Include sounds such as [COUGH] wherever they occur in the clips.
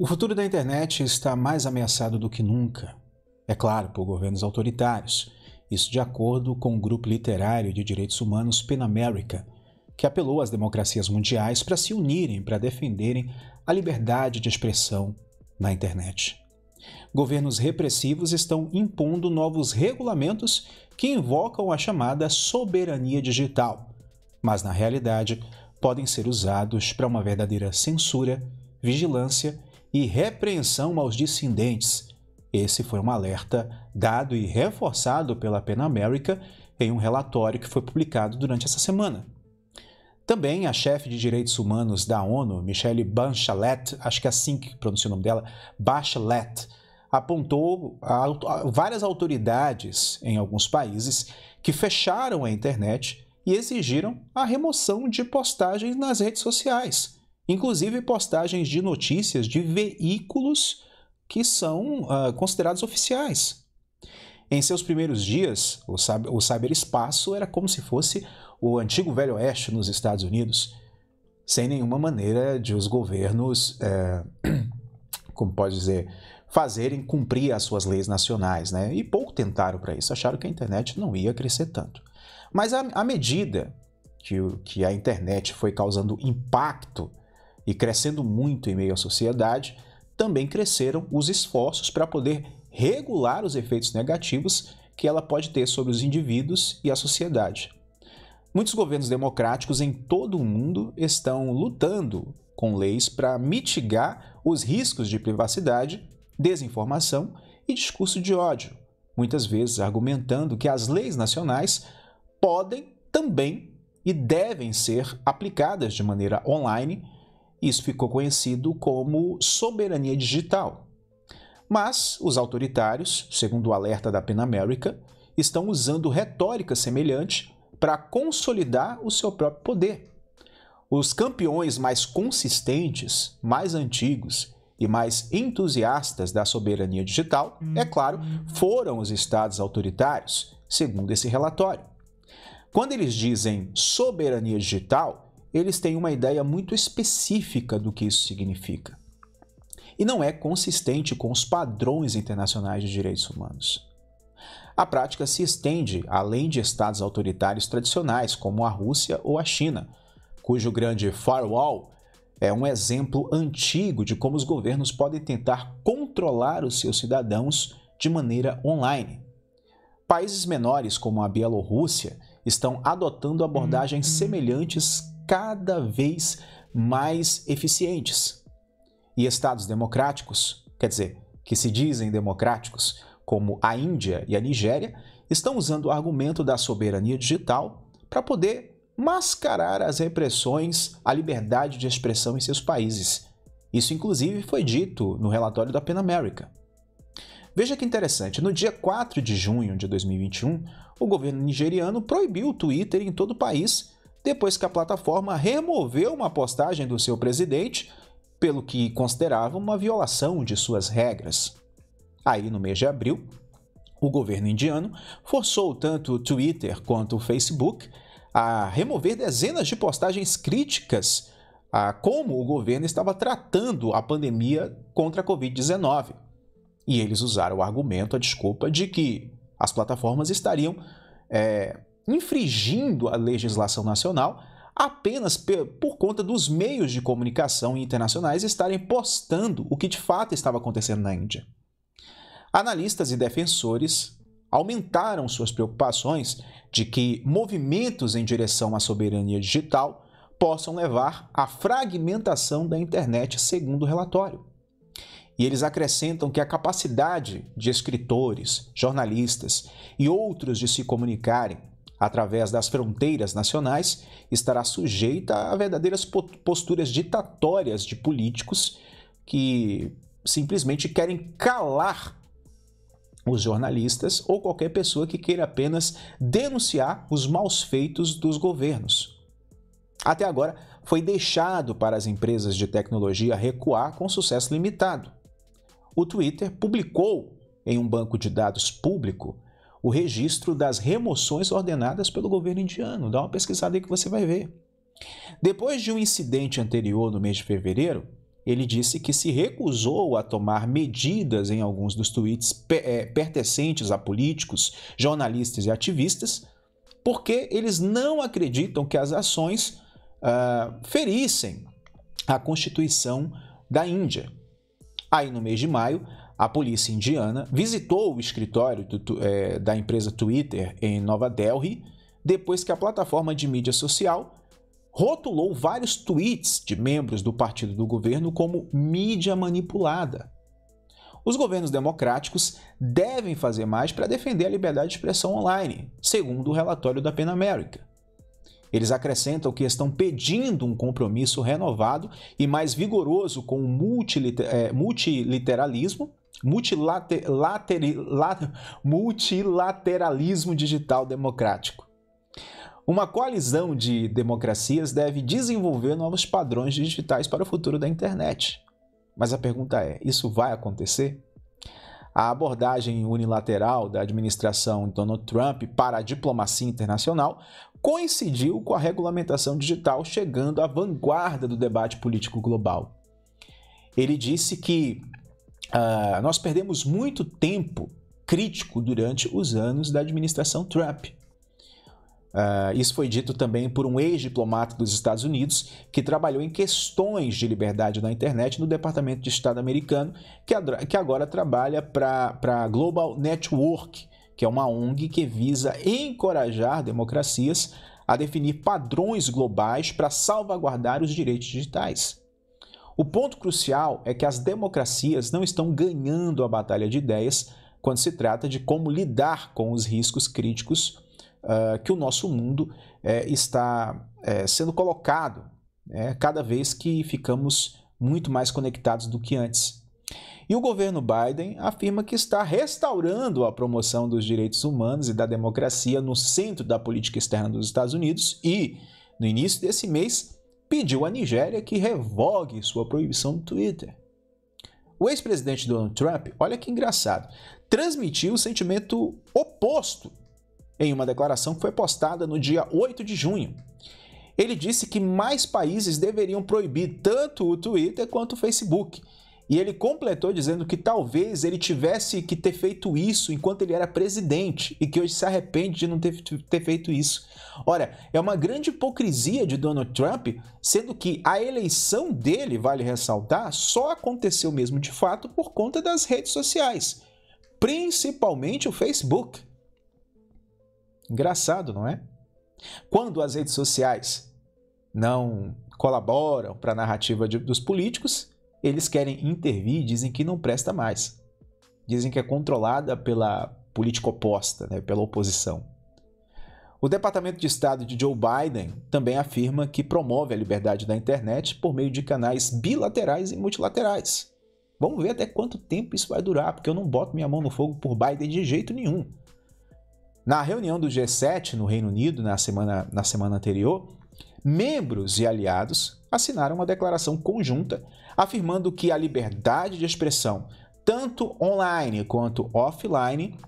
O futuro da internet está mais ameaçado do que nunca. É claro, por governos autoritários. Isso de acordo com o grupo literário de direitos humanos PEN America, que apelou às democracias mundiais para se unirem para defenderem a liberdade de expressão na internet. Governos repressivos estão impondo novos regulamentos que invocam a chamada soberania digital, mas na realidade podem ser usados para uma verdadeira censura, vigilância e repreensão aos dissidentes. Esse foi um alerta dado e reforçado pela PEN America em um relatório que foi publicado durante essa semana. Também a chefe de direitos humanos da ONU, Michelle Bachelet, acho que é assim que pronuncia o nome dela, Bachelet, apontou várias autoridades em alguns países que fecharam a internet e exigiram a remoção de postagens nas redes sociais inclusive postagens de notícias de veículos que são uh, considerados oficiais. Em seus primeiros dias, o, o cyberespaço era como se fosse o antigo Velho Oeste nos Estados Unidos, sem nenhuma maneira de os governos, é, [CLEARS THROAT] como pode dizer, fazerem cumprir as suas leis nacionais, né? E pouco tentaram para isso, acharam que a internet não ia crescer tanto. Mas à medida que, que a internet foi causando impacto e crescendo muito em meio à sociedade, também cresceram os esforços para poder regular os efeitos negativos que ela pode ter sobre os indivíduos e a sociedade. Muitos governos democráticos em todo o mundo estão lutando com leis para mitigar os riscos de privacidade, desinformação e discurso de ódio, muitas vezes argumentando que as leis nacionais podem também e devem ser aplicadas de maneira online isso ficou conhecido como soberania digital. Mas os autoritários, segundo o alerta da PEN América, estão usando retórica semelhante para consolidar o seu próprio poder. Os campeões mais consistentes, mais antigos e mais entusiastas da soberania digital, é claro, foram os estados autoritários, segundo esse relatório. Quando eles dizem soberania digital, eles têm uma ideia muito específica do que isso significa. E não é consistente com os padrões internacionais de direitos humanos. A prática se estende além de estados autoritários tradicionais, como a Rússia ou a China, cujo grande firewall é um exemplo antigo de como os governos podem tentar controlar os seus cidadãos de maneira online. Países menores, como a Bielorrússia, estão adotando abordagens uhum. semelhantes cada vez mais eficientes. E estados democráticos, quer dizer, que se dizem democráticos, como a Índia e a Nigéria, estão usando o argumento da soberania digital para poder mascarar as repressões à liberdade de expressão em seus países. Isso, inclusive, foi dito no relatório da PEN América. Veja que interessante, no dia 4 de junho de 2021, o governo nigeriano proibiu o Twitter em todo o país depois que a plataforma removeu uma postagem do seu presidente, pelo que considerava uma violação de suas regras. Aí, no mês de abril, o governo indiano forçou tanto o Twitter quanto o Facebook a remover dezenas de postagens críticas a como o governo estava tratando a pandemia contra a Covid-19. E eles usaram o argumento, a desculpa de que as plataformas estariam é, infringindo a legislação nacional apenas por conta dos meios de comunicação internacionais estarem postando o que de fato estava acontecendo na Índia. Analistas e defensores aumentaram suas preocupações de que movimentos em direção à soberania digital possam levar à fragmentação da internet, segundo o relatório. E eles acrescentam que a capacidade de escritores, jornalistas e outros de se comunicarem através das fronteiras nacionais, estará sujeita a verdadeiras posturas ditatórias de políticos que simplesmente querem calar os jornalistas ou qualquer pessoa que queira apenas denunciar os maus feitos dos governos. Até agora, foi deixado para as empresas de tecnologia recuar com sucesso limitado. O Twitter publicou em um banco de dados público o registro das remoções ordenadas pelo governo indiano. Dá uma pesquisada aí que você vai ver. Depois de um incidente anterior no mês de fevereiro, ele disse que se recusou a tomar medidas em alguns dos tweets é, pertencentes a políticos, jornalistas e ativistas, porque eles não acreditam que as ações uh, ferissem a Constituição da Índia. Aí, no mês de maio, a polícia indiana visitou o escritório do, é, da empresa Twitter em Nova Delhi, depois que a plataforma de mídia social rotulou vários tweets de membros do partido do governo como mídia manipulada. Os governos democráticos devem fazer mais para defender a liberdade de expressão online, segundo o relatório da PEN América. Eles acrescentam que estão pedindo um compromisso renovado e mais vigoroso com o multilater, multilateralismo digital democrático. Uma coalizão de democracias deve desenvolver novos padrões digitais para o futuro da internet. Mas a pergunta é: isso vai acontecer? A abordagem unilateral da administração Donald Trump para a diplomacia internacional coincidiu com a regulamentação digital chegando à vanguarda do debate político global. Ele disse que uh, nós perdemos muito tempo crítico durante os anos da administração Trump. Uh, isso foi dito também por um ex-diplomata dos Estados Unidos que trabalhou em questões de liberdade na internet no Departamento de Estado americano, que, que agora trabalha para a Global Network, que é uma ONG que visa encorajar democracias a definir padrões globais para salvaguardar os direitos digitais. O ponto crucial é que as democracias não estão ganhando a batalha de ideias quando se trata de como lidar com os riscos críticos uh, que o nosso mundo é, está é, sendo colocado né, cada vez que ficamos muito mais conectados do que antes. E o governo Biden afirma que está restaurando a promoção dos direitos humanos e da democracia no centro da política externa dos Estados Unidos e, no início desse mês, pediu à Nigéria que revogue sua proibição do Twitter. O ex-presidente Donald Trump, olha que engraçado, transmitiu o sentimento oposto em uma declaração que foi postada no dia 8 de junho. Ele disse que mais países deveriam proibir tanto o Twitter quanto o Facebook. E ele completou dizendo que talvez ele tivesse que ter feito isso enquanto ele era presidente e que hoje se arrepende de não ter, ter feito isso. Ora, é uma grande hipocrisia de Donald Trump, sendo que a eleição dele, vale ressaltar, só aconteceu mesmo de fato por conta das redes sociais, principalmente o Facebook. Engraçado, não é? Quando as redes sociais não colaboram para a narrativa de, dos políticos, eles querem intervir e dizem que não presta mais. Dizem que é controlada pela política oposta, né, pela oposição. O Departamento de Estado de Joe Biden também afirma que promove a liberdade da internet por meio de canais bilaterais e multilaterais. Vamos ver até quanto tempo isso vai durar, porque eu não boto minha mão no fogo por Biden de jeito nenhum. Na reunião do G7 no Reino Unido na semana, na semana anterior, membros e aliados assinaram uma declaração conjunta afirmando que a liberdade de expressão, tanto online quanto offline,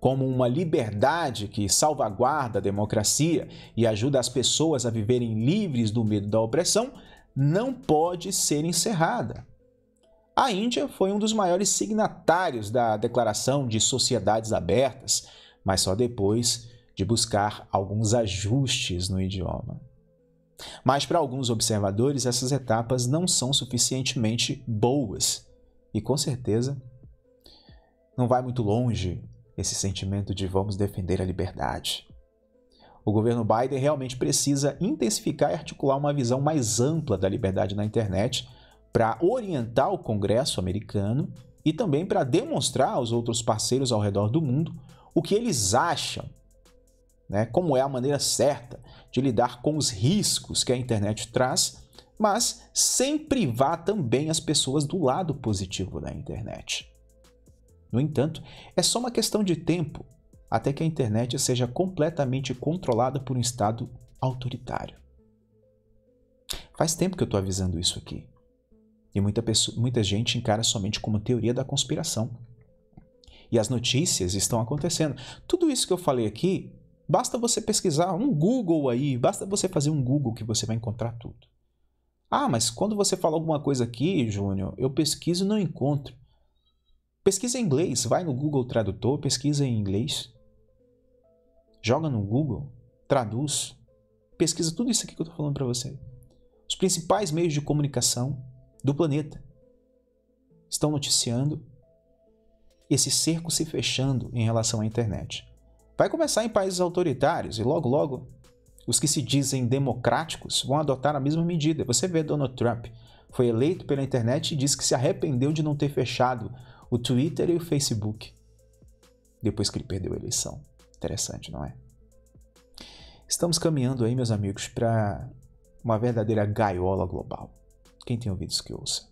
como uma liberdade que salvaguarda a democracia e ajuda as pessoas a viverem livres do medo da opressão, não pode ser encerrada. A Índia foi um dos maiores signatários da Declaração de Sociedades Abertas, mas só depois de buscar alguns ajustes no idioma. Mas para alguns observadores, essas etapas não são suficientemente boas e com certeza não vai muito longe esse sentimento de vamos defender a liberdade. O governo Biden realmente precisa intensificar e articular uma visão mais ampla da liberdade na internet para orientar o Congresso americano e também para demonstrar aos outros parceiros ao redor do mundo o que eles acham, né, como é a maneira certa de lidar com os riscos que a internet traz, mas sem privar também as pessoas do lado positivo da internet. No entanto, é só uma questão de tempo até que a internet seja completamente controlada por um Estado autoritário. Faz tempo que eu estou avisando isso aqui. E muita, pessoa, muita gente encara somente como teoria da conspiração e as notícias estão acontecendo. Tudo isso que eu falei aqui, basta você pesquisar um Google aí, basta você fazer um Google que você vai encontrar tudo. Ah, mas quando você fala alguma coisa aqui, Júnior, eu pesquiso e não encontro. Pesquisa em inglês, vai no Google Tradutor, pesquisa em inglês. Joga no Google, traduz, pesquisa tudo isso aqui que eu estou falando para você. Os principais meios de comunicação do planeta estão noticiando esse cerco se fechando em relação à internet. Vai começar em países autoritários e logo logo os que se dizem democráticos vão adotar a mesma medida. Você vê Donald Trump foi eleito pela internet e disse que se arrependeu de não ter fechado o Twitter e o Facebook depois que ele perdeu a eleição. Interessante, não é? Estamos caminhando aí, meus amigos, para uma verdadeira gaiola global. Quem tem ouvidos que ouça.